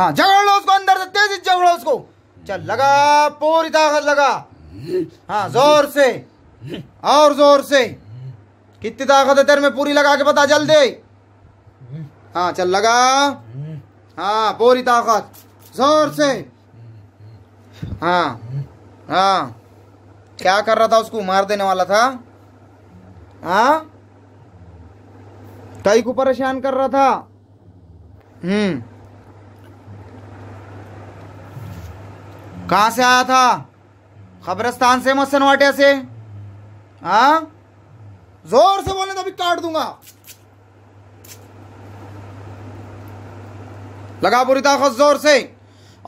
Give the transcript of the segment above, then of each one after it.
हाँ झगड़ लो उसको अंदर से, तेज़ी झगड़ो उसको चल, लगा, पूरी ताकत लगा। हाँ ज़ोर से, और ज़ोर से। कितनी ताकत है तेरे में पूरी लगा के बता, जल्दी। हाँ चल, लगा। हाँ पूरी ताकत, ज़ोर से। हाँ हाँ। क्या कर रहा था उसको, मार देने वाला था? हाँ? कई को परेशान कर रहा था। हम्म। कहाँ से आया था? खबरस्तान से मसन वाटिया से? आ ज़ोर से बोले तो अभी काट दूँगा। लगा पूरी ताकत ज़ोर से।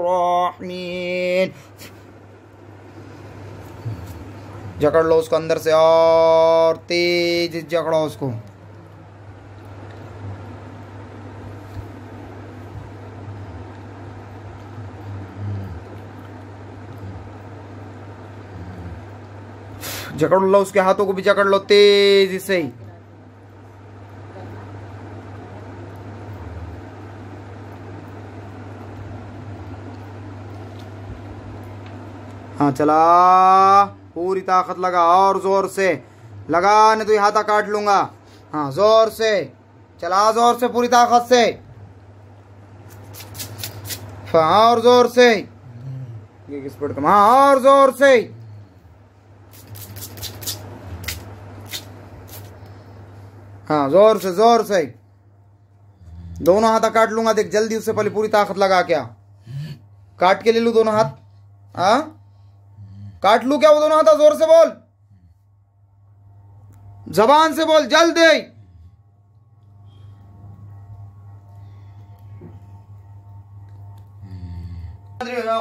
रहमीन जकड़ लो उसको अंदर से, और तेज जकड़ो उसको। जकड़ लो उसके हाथों को भी जकड़ लो तेज से ही। चला। पूरी ताकत लगा और ज़ोर से। लगा, नहीं तो हाथा काट लूँगा। हाँ ज़ोर से। चला ज़ोर से पूरी ताकत से। हाँ और ज़ोर से। ये किस पर हाँ और ज़ोर से। हाँ ज़ोर से ज़ोर से। दोनों हाथा काट लूँगा, देख, जल्दी उससे पहले पूरी ताकत लगा क्या? काट के ले लू दोनों हाथ? हाँ? काट लू क्या वो दोनों हाथ जोर से बोल जबान से बोल जल्दी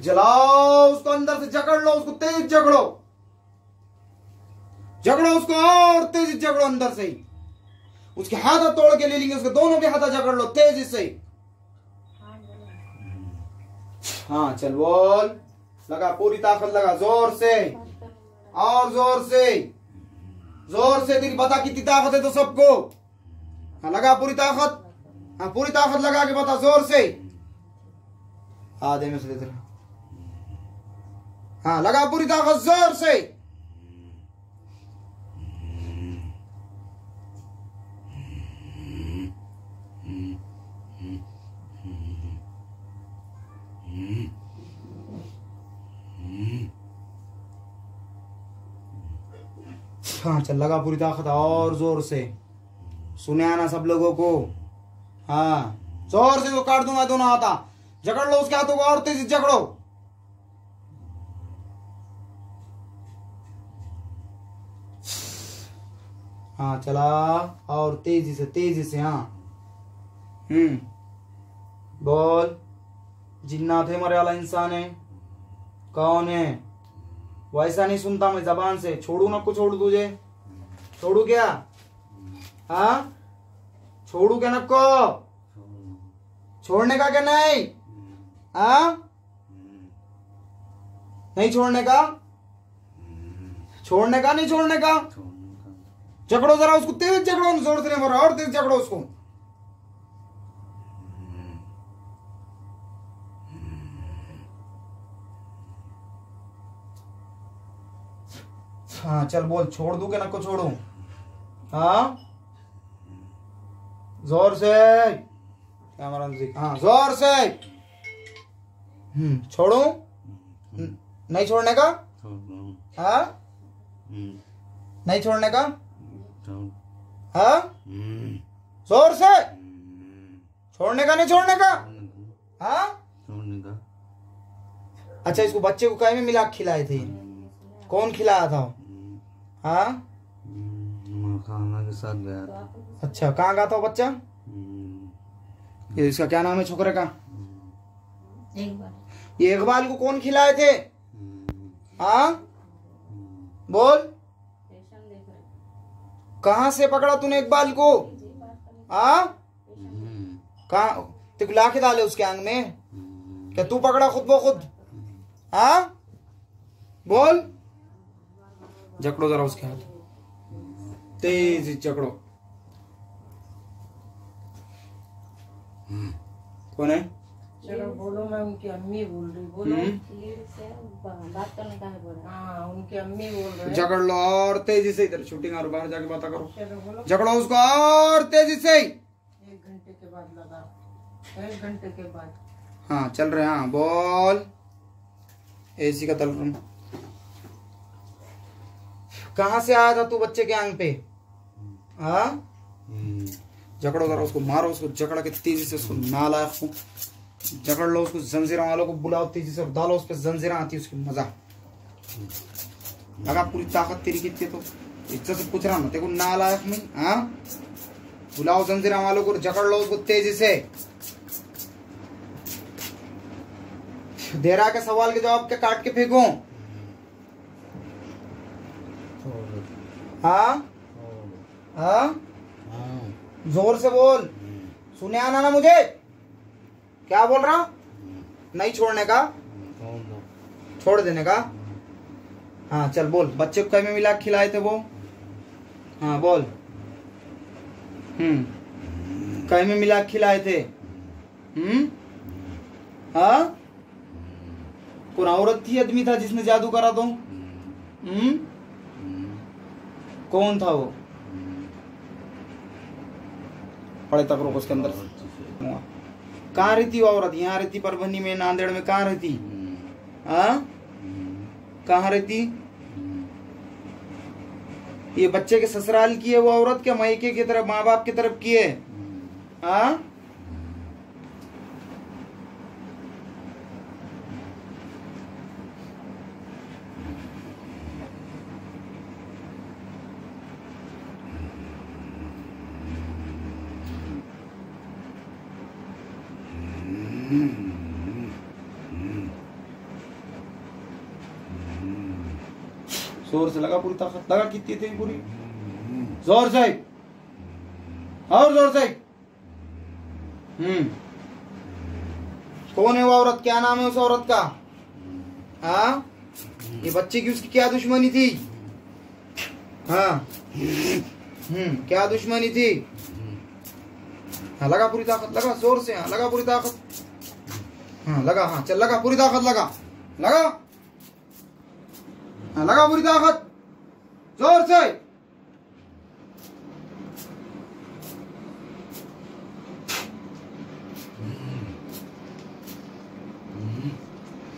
जलाओ उसको अंदर से, जकड़ लो उसको, तेज जकड़ो। जकड़ो उसको और तेज जकड़ो अंदर से उसके हाथ तोड़ के ले लेंगे, उसके दोनों के हाथ जकड़ लो, तेज़ी से हाँ। चल बोल। लगा, पूरी ताकत लगा, ज़ोर से। और ज़ोर से। ज़ोर से तेरी बता कितनी ताकत है तो सबको। हाँ लगा पूरी ताकत। हाँ पूरी ताकत लगा के बता, ज़ोर से। आधे में से देते हाँ लगा पूरी ताकत ज़ोर से। हाँ चल, लगा पूरी ताकत और ज़ोर से। सुने आना सब लोगों को। हाँ ज़ोर से तो काट दूँगा दोनों हाथा। जकड़ लो उसके हाथों को और तेज़ी जकड़ो। हाँ चला। और तेज़ी से तेज़ी से हाँ। हम्म। बोल। जिन्ना है मरे वाला इंसान है। कौन है? वैसा नहीं सुनता मैं जबान से। छोड़ू ना को छोड़ू तुझे? छोड़ू क्या? हाँ? छोड़ू क्या नक्को छोड़ने का क्या नहीं? हाँ? नहीं छोड़ने का? छोड़ने का नहीं छोड़ने का? झगड़ो जरा उसको तेज झगड़ो ज़ोर से नहीं और तेज झगड़ो उसको। हाँ चल बोल छोड़ दू के नको छोड़ू? हाँ? ज़ोर से। कैमरा हाँ ज़ोर से। हम्म छोड़ू? नहीं छोड़ने का? हाँ? नहीं छोड़ने का? हाँ? ज़ोर से? छोड़ने का नहीं छोड़ने का? हाँ? अच्छा इसको बच्चे को कहीं में मिला खिलाए थे। कौन खिलाया था? हाँ? खाना के साथ गया था। अच्छा कहाँ गया था बच्चा? ये इसका क्या नाम है छोकरे का? एक बार ये इकबाल को कौन खिलाए थे? हाँ? बोल। कहाँ से पकड़ा तूने इकबाल को? हाँ? कहाँ? ला के डाले उसके आंग में? क्या तू पकड़ा खुद ब खुद? हाँ? बोल। जकड़ो जरा उसके हाथ। तेज जकड़ो। कौन है? चलो बोलो मैं उनकी अम्मी बोल रही बोलो से बात करने का है बोल। हाँ उनकी अम्मी बोल रहे हैं। जकड़ लो और तेज़ी से इधर शूटिंग और बाहर जाके बात करो। चलो बोलो। जकड़ो उसको और तेज़ी से। एक घंटे के बाद लगा। एक घंटे के बाद। हाँ चल रहे हाँ बोल। एसी का तल रूम कहाँ से आया था तू बच्चे के आंग पे? हाँ? जकड़ो जरा उसको मारो उसको जकड़ के तेज़ी से उसको नालायक को जकड़ लो, उसको जंजीरा वालों को बुलाओ, तेज़ी से डालो, उस पर जंजीरा आती है, उसकी मज़ा। लगा पूरी ताकत तेरी कितनी तो। इज़्ज़त से पूछ रहा ना नालायक में हाँ? बुलाओ जंजीरा वालों को जकड़ लो उसको तेज़ी से। देरा के सवाल के जवाब के काट के फेंको? हाँ? हाँ? ज़ोर से बोल। सुने आना ना मुझे? क्या बोल रहा नहीं छोड़ने का? छोड़ देने का? हाँ चल बोल। बच्चे को कहीं में मिला खिलाए थे वो। हाँ बोल। हम्म। कहीं में मिला खिलाए थे। हम्म? हाँ? कौन औरत थी आदमी था जिसने जादू करा तो? हम्म? कौन था वो? पढ़े तक रोक उसके अंदर। कहाँ रहती वो औरत? यहाँ रहती परभनी में, नांदेड़ में कहाँ रहती? कहा कहाँ रहती? ये बच्चे के ससुराल की है वो औरत? क्या मायके की तरफ़, माँ बाप की तरफ़ की है? हाँ? ज़ोर से लगा, पूरी ताकत लगा कितनी थी पूरी। ज़ोर से। और ज़ोर से। हम्म। कौन है वो औरत? क्या नाम है उस औरत का? हाँ? ये बच्चे की उसकी क्या दुश्मनी थी? हाँ। हम्म क्या दुश्मनी थी? हाँ लगा पूरी ताकत, लगा, ज़ोर से हाँ लगा पूरी ताकत। हाँ लगा हाँ चल, लगा, पूरी ताकत लगा। लगा। लगा पूरी ताकत ज़ोर से।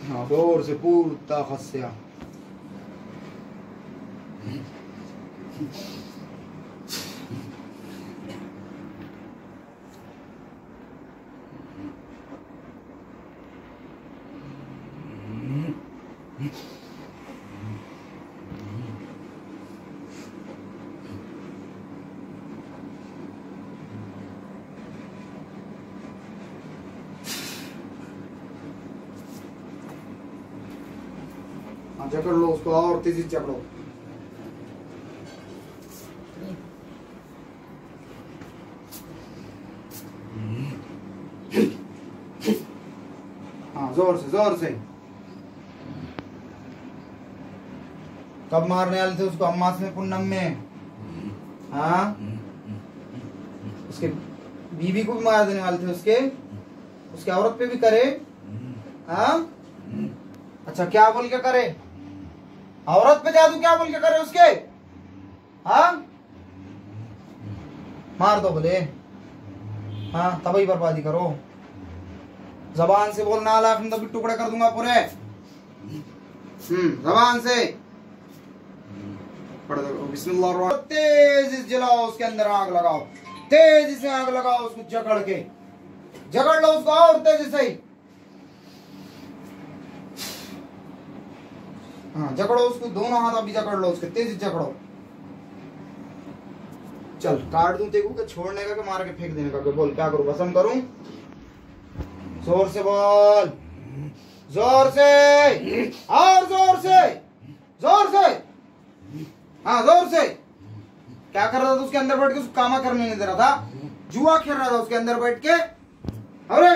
हाँ ज़ोर से पूरी ताकत से हाँ हाँ। जकड़ लो उसको और तेज़ी जकड़ो। हाँ ज़ोर से ज़ोर से। कब मारने वाले थे उसको? अम्मास में पुन्नम में। हाँ? उसके बीवी को भी मार देने वाले थे उसके। उसके औरत पे भी करे। हाँ? अच्छा क्या बोल के करे? औरत पे जादू क्या बोल के करे उसके? हाँ? मार दो बोले हाँ तभी बर्बादी करो। जबान से बोलना अल्लाह फिर तभी टुकड़े कर दूँगा पूरे। हम्म जबान से। तेज जलाओ उसके अंदर आग लगाओ। तेज़ी से आग लगाओ उसको जकड़ के। जकड़ लो उसको और तेज़ी से हाँ जकड़ो उसको, दोनों हाथ अभी जकड़ लो उसके, तेज़ी जकड़ो। चल, काट दूँ तेगू के छोड़ने का कि मार के फेंक देने का, कि बोल, क्या करूँ, कसम करूँ? ज़ोर से बोल। ज़ोर से। और ज़ोर से। ज़ोर से। हाँ ज़ोर से। क्या कर रहा था उसके अंदर बैठ के? उसको कामा करने नहीं दे रहा था। जुआ खेल रहा था उसके अंदर बैठ के। अरे,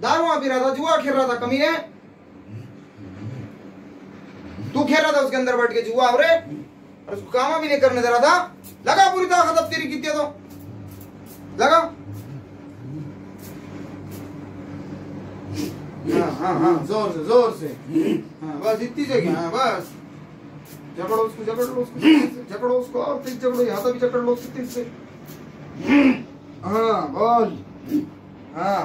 दारू पी रहा था, जुआ खेल रहा था, कमीने। तू खेल रहा था उसके अंदर बैठ के जुआ अरे और उसको कामा भी नहीं करने दे रहा था लगा पूरी ताकत अब तेरी कितनी तो। लगा। हाँ हाँ हाँ ज़ोर से ज़ोर से। हाँ बस इतनी जगह हाँ बस। जकड़ो उसको लो उसको से, उसको और तेज जकड़ो यहाँ तक भी जकड़ लो तेज से। हाँ बोल। हाँ।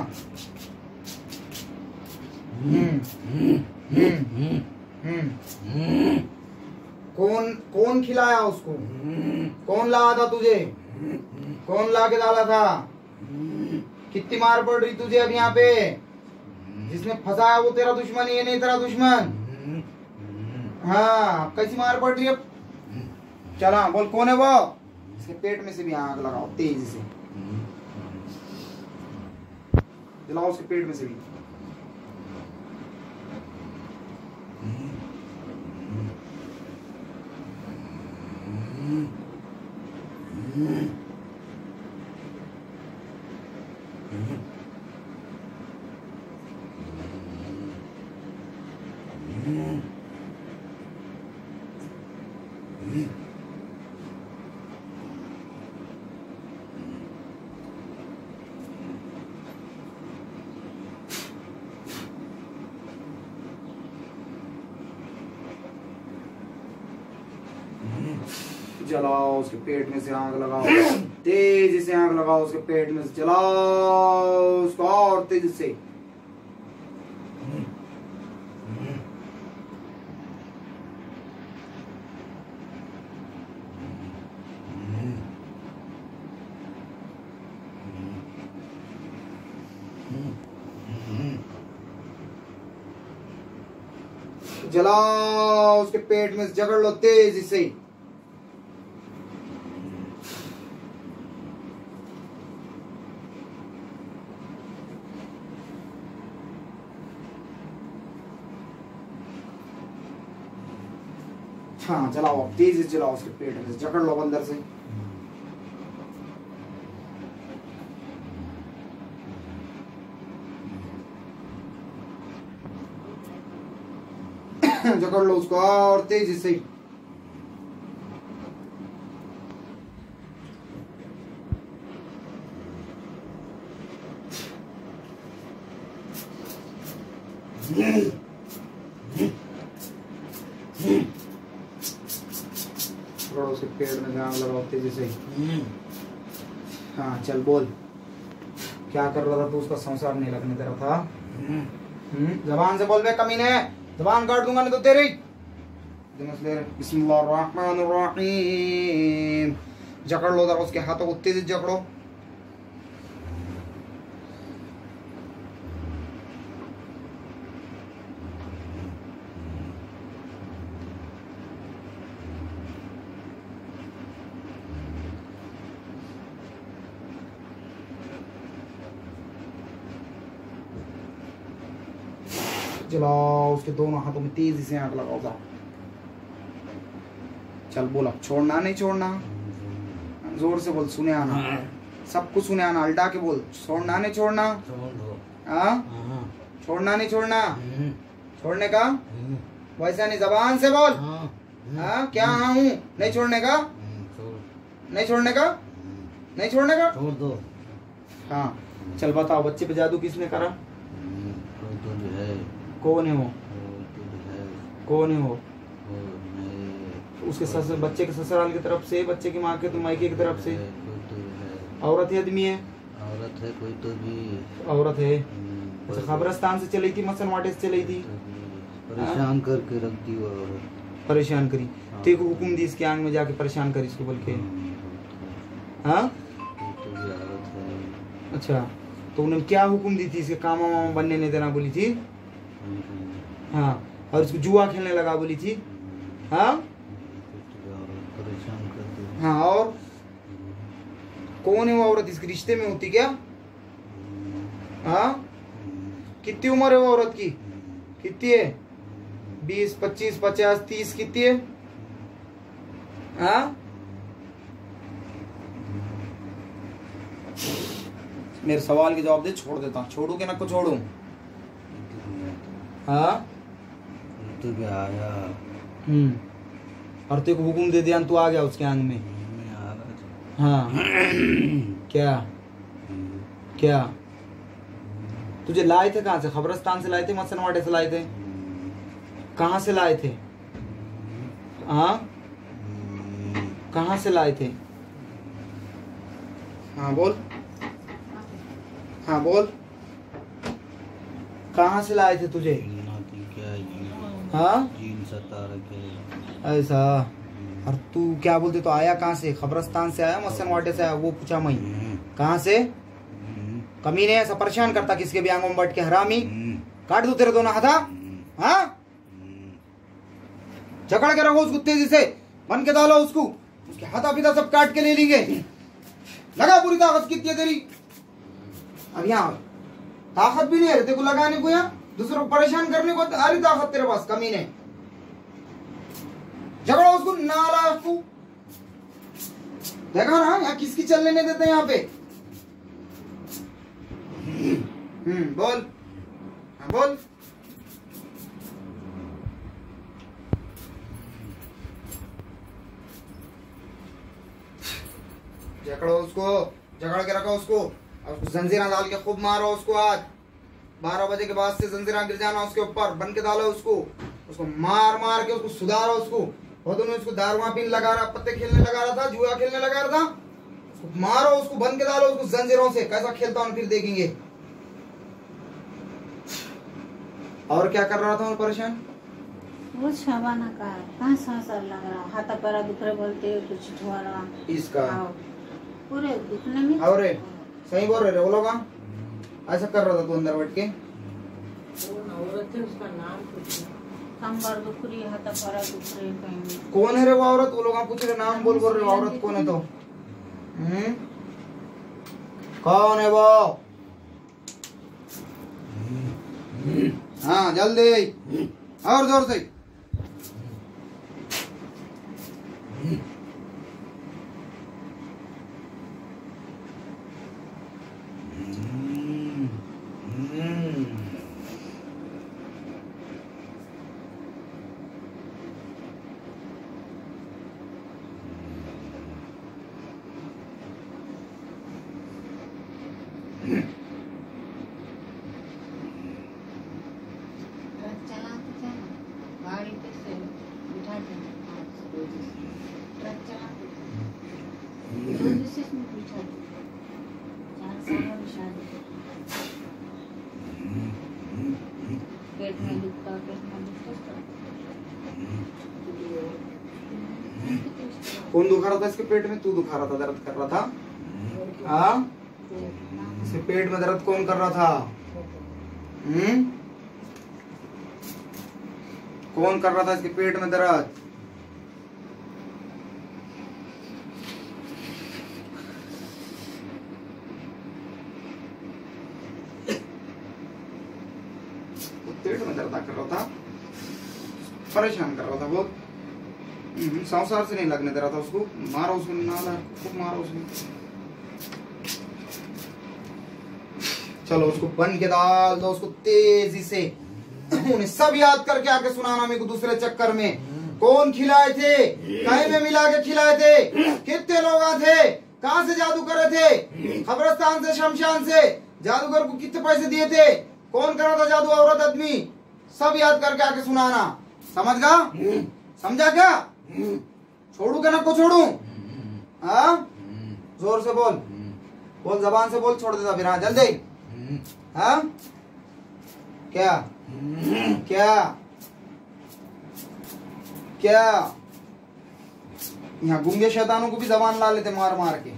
हम्म हम्म हम्म। कौन कौन खिलाया उसको? कौन लाया था तुझे? कौन ला के डाला था? कितनी मार पड़ रही तुझे अब यहाँ पे? जिसने फंसाया वो तेरा दुश्मन ये नहीं तेरा दुश्मन? हाँ कैसी मार पड़ रही है? चला बोल कौन है वो? इसके पेट में से भी आग लगाओ तेज़ी से। जलाओ उसके पेट में से भी। うん。うん。जलाओ उसके पेट में से आग लगाओ, तेज़ी से आग लगाओ, उसके पेट में से जलाओ उसको और तेज़ी से। जलाओ उसके पेट में से जकड़ लो तेज़ी से। हाँ जलाओ आप तेज़ी से जलाओ उसके पेट में जकड़ लो अंदर से। जकड़ लो उसको और तेज़ी से पकड़ो उसके पेट में आग लगाओ तेज़ी से हाँ चल बोल। क्या कर रहा था तू? उसका संसार नहीं लगने दे रहा था। हम्म, जबान से बोल बे कमीने। जबान काट दूँगा नहीं तो तेरी। बिस्मिल्लाहिर्रहमानिर्रहीम जकड़ लो जरा उसके हाथों को तेज़ी जकड़ो। जलाओ उसके दोनों हाथों में तेज़ी से आग लगाओ जाओ। चल बोला छोड़ना नहीं छोड़ना। ज़ोर से बोल सुने आना। सबको सुने आना अल्टा के बोल। छोड़ना नहीं छोड़ना? हाँ? छोड़ना नहीं छोड़ना? छोड़ने का? वैसा नहीं जबान से बोल। हाँ। क्या हाँ हूँ? नहीं छोड़ने का? नहीं छोड़ने का? नहीं छोड़ने का? छोड़ दो। हाँ। चल बताओ बच्चे पे जादू किसने करा? हम्म, है कौन है वो? कौन है वो? उसके ससुर बच्चे के ससुराल की तरफ़ से बच्चे की माँ के तो मायके की तरफ़ से। तो औरत है आदमी है? औरत है कोई तो भी औरत है। हम्म, अच्छा खबरस्तान से चली थी मसन वाटे से चली थी? तो परेशान करके रख दी औरत। परेशान करी। हाँ। ठीक हुक्म दी इसके आंग में जाके परेशान करी इसको बोल के। हम्म, हाँ। तो है। अच्छा तो उन्होंने क्या हुक्म दी थी इसके काम वाम बनने नहीं देना बोली थी? हाँ और इसको जुआ खेलने लगा, बोली थी। हाँ? हाँ और कौन है वो औरत? इसके रिश्ते में होती क्या? हाँ? कितनी उम्र है वो औरत की? कितनी है? बीस, पच्चीस, पचास, तीस कितनी है? हाँ? मेरे सवाल के जवाब दे, छोड़ देता छोड़ू के ना को छोड़ू? हाँ? तो भी आया हम्म। और तेरे को हुक्म दे दिया तू आ गया उसके आंग में। मैं आ रहा था हाँ। क्या? क्या? तुझे लाए थे कहाँ से? खबरस्तान से लाए थे मसनवाड़े से लाए थे? कहाँ से लाए थे? हाँ? कहाँ से लाए थे? हाँ बोल। हाँ बोल। कहाँ से लाए थे तुझे? हाँ? जीन सता रखे ऐसा? और तू क्या बोलते तो आया कहाँ से? खबरस्तान से आया मसनवाड़े से आया? वो पूछा मैं हम्म, कहाँ से? हम्म, कमीने ऐसा परेशान करता किसके भी आंगों में बैठ के? हरामी। हम्म, काट दो तेरे दोनों हाथा? हाँ? झगड़ के रखो उसको तेज़ी से। बन के डालो उसको। उसके हाथा पिता सब काट के ले लेंगे। लगा पूरी ताकत कितनी है तेरी? अब यहाँ। ताकत भी नहीं है तेरे को लगाने को यहाँ? दूसरों को परेशान करने को सारी ताकत तेरे पास कमी ने झगड़ा उसको नाला उसको देखा ना यहाँ किसकी चलने नहीं देते यहाँ पे? हम्म बोल। हाँ, बोल। झगड़ो उसको झगड़ के रखो उसको। और उसको जंजीरा डाल के खूब मारो उसको आज। बारह बजे के बाद से जंजीरा गिर जाना उसके ऊपर बन के डालो उसको। उसको मार मार के उसको सुधारो उसको। बहुत उन्होंने उसको दारुआ पीन लगा रहा पत्ते खेलने लगा रहा था जुआ खेलने लगा रहा था। उसको मारो उसको बन के डालो उसको जंजीरों से। कैसा खेलता हूँ फिर देखेंगे। और क्या कर रहा था उन परेशान? वो छवाना का कहाँ सांसर लग रहा? हाथा पैरा दुख रहे बोलते कुछ हुआ रहा। इसका। पूरे दुखने में और सही बोल रहे वो लोग हाँ? ऐसा कर रहा था तू अंदर बैठ के? कौन है रे वो औरत? वो लोग आप पूछ रहे नाम बोल बोल रहे औरत कौन है तो? हम्म? कौन है वो? हाँ जल्दी। और ज़ोर से हम्म, हम्म, ट्रक चला के जाना गाड़ी पे से बिठा के ट्रक चला के रोज से इसमें बिठा के चार साल में शादी कौन दुखा रहा था इसके पेट में? तू दुखा रहा था, दर्द कर रहा था। हाँ? इसके पेट में दर्द कौन कर रहा था? हम्म? कौन कर रहा था इसके पेट में दर्द वो पेट में दर्द कर रहा था परेशान कर रहा था बहुत। हम्म, संसार से नहीं लगने दे रहा था उसको। मारो उसको नाला खूब मारो उसको चलो उसको बन के डाल दो उसको तेज़ी से। उन्हें सब याद करके आके सुनाना मेरे को दूसरे चक्कर में। कौन खिलाए थे? कहीं में मिला के खिलाए थे? कितने लोग थे? कहा से जादू करे थे? खबरस्तान से शमशान से। जादूगर को कितने पैसे दिए थे? कौन करा था जादू औरत आदमी? सब याद करके आके सुनाना। समझ गा समझा क्या? छोड़ू क्या ना को छोड़ू? हाँ? ज़ोर से बोल। बोल, जबान से बोल, छोड़ देता फिर। हाँ जल्दी। हाँ? क्या? क्या? क्या? यहाँ गुंगे शैतानों को भी जबान ला लेते मार मार के।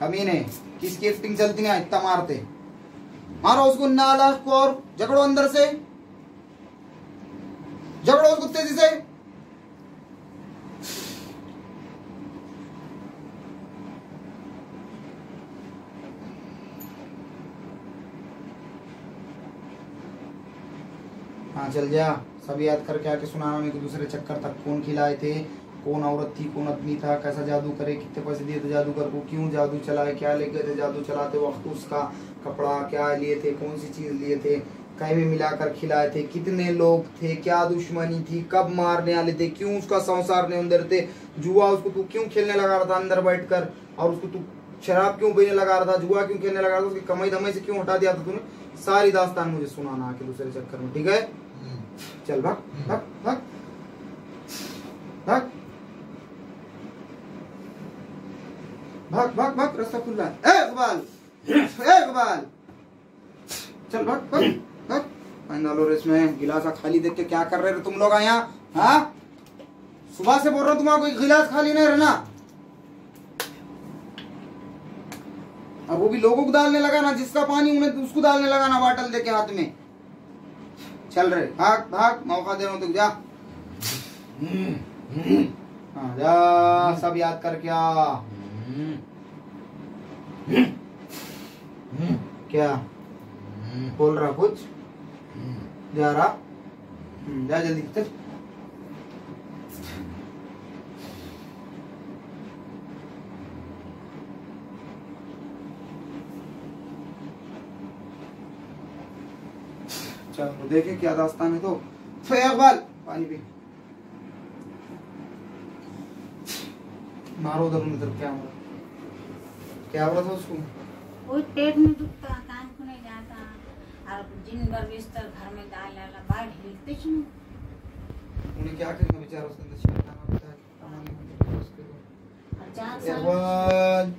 कमीने किसकी एक्टिंग चलती है? इतना मारते। मारो उसको नाला को और झगड़ो अंदर से। झगड़ो उसको तेज़ी से हाँ चल जा सब याद करके आके सुनाना मेरे को दूसरे चक्कर तक कौन खिलाए थे, कौन औरत थी, कौन आदमी था, कैसा जादू करे, कितने पैसे दिए थे जादूगर को, क्यों जादू चलाए, क्या लेके थे जादू चलाते वक्त, उसका कपड़ा क्या लिए थे, कौन सी चीज़ लिए थे कहीं में मिलाकर खिलाए थे, कितने लोग थे, क्या दुश्मनी थी, कब मारने वाले थे, क्यों उसका संसार ने अंदर थे, जुआ उसको तू क्यों खेलने लगा रहा था अंदर बैठकर, और उसको तू शराब क्यों पीने लगा रहा था, जुआ क्यों खेलने लगा रहा था, उसकी कमाई धमाई से क्यों हटा दिया था तूने? सारी दास्तान मुझे सुनाना आके दूसरे चक्कर में, ठीक है? चल भाग भाग भाग भाग। भाग भाग भाग रास्ता खुला है ए इकबाल ए इकबाल चल भाग भाग। पानी डालो रेस में गिलासा खाली देख के क्या कर रहे हो तुम लोग यहाँ हाँ? सुबह से बोल रहा हूँ तुम्हारा कोई गिलास खाली नहीं रहना। अब वो भी लोगों को डालने लगा ना जिसका पानी उन्हें उसको डालने लगा ना बाटल दे के हाथ में। चल रहे भाग भाग, मौका दे रहा हूँ जा। हाँ जा, सब याद कर क्या क्या? बोल रहा कुछ? जा रहा हम्म, जा जल्दी चल चलो देखे क्या दास्तान है तो। तो पानी पी। मारो उधर उधर क्या हो रहा क्या हो रहा था उसको? कोई पेट में दुखता कान को नहीं जाता और दिन भर बिस्तर घर में। डाल डाला बाहर हिलते ही नहीं उन्हें क्या करना बेचारा उसके अंदर शैतान होता है? कमाने में उसके को और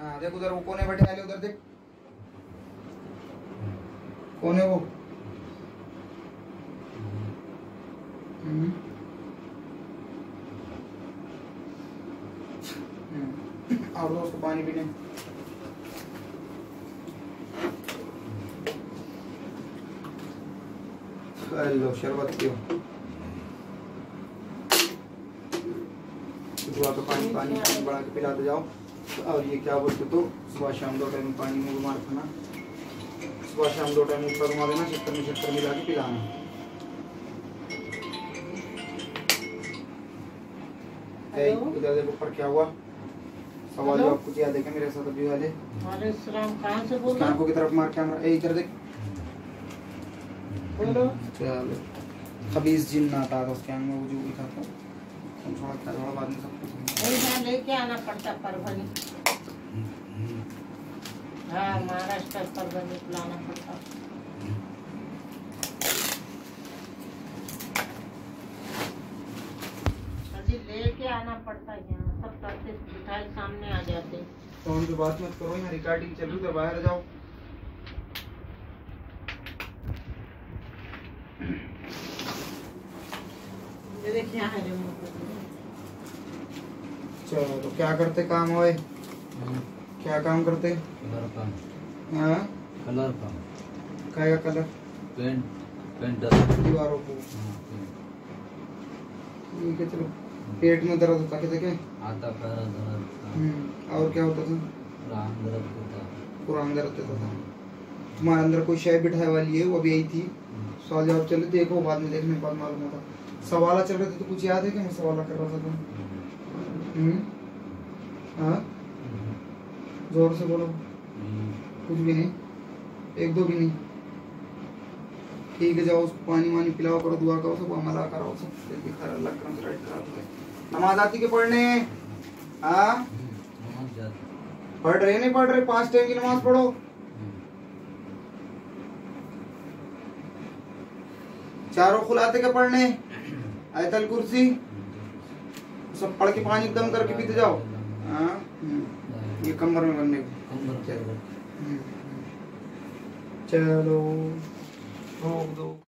हाँ देख उधर वो कोने बैठे वाले उधर देख। कौन है? वो। और उसको पानी पीने। लो शरबत पियो दुआ तो पानी पानी पानी बढ़ा के पिलाते जाओ और ये क्या बोलते तो सुबह शाम दो टाइम पानी में घुमा रखना सुबह शाम दो टाइम ऊपर घुमा देना शक्कर में शक्कर मिला के पिलाना इधर देखो ऊपर क्या हुआ सवाल? जवाब कुछ याद है क्या मेरे साथ अभी वाले वाले सलाम कहाँ से बोल रहे आँखों की तरफ़ मार कैमरा इधर देख बोलो चलो खबीस जिन आता था उसके में वो जो भी था तो हम थोड़ा क्या थोड़ा बाद में सब कुछ यहाँ लेके आना पड़ता परभणी। हाँ महाराष्ट्र परभणी को लाना पड़ता। लेके आना पड़ता है यहाँ सब करते बिठाए सामने आ जाते। फ़ोन पे बात मत करो यहाँ रिकॉर्डिंग चल रही है बाहर जाओ ये देखिए यहाँ है रिमोट चलो तो क्या करते काम होए क्या काम करते? कलर का हाँ? कलर का काय का कलर? पेंट पेंटर दीवारों को। ठीक है चलो। पेट में दर्द होता क्या देखे आता पैरा दर्द था हम्म, और क्या होता था? राम दर्द होता पूरा अंदर होता था। तुम्हारे अंदर कोई शय बिठाए वाली है वो भी यही थी? सवाल जवाब चल देखो बाद में देखने के बाद मालूम होता सवाल चल रहे थे तो कुछ याद है कि मैं सवाल कर रहा था तुम? हम्म? हाँ? ज़ोर से बोलो। कुछ भी नहीं। एक दो भी नहीं। ठीक है, जाओ, पानी वानी पिलाओ, करो, दुआ करो, सब अमला कराओ सब जल्दी अल्लाह करम राइट करा नमाज़ आती के पढ़ने? हाँ? पढ़ रहे नहीं पढ़ रहे? पाँच टाइम की नमाज़ पढ़ो। चारों खुलाते के पढ़ने? आयतल कुर्सी। सब पढ़ के पानी एकदम करके पीते जाओ। हाँ। ये कमर में बनने को। चलो हम्म। चलो रोक दो।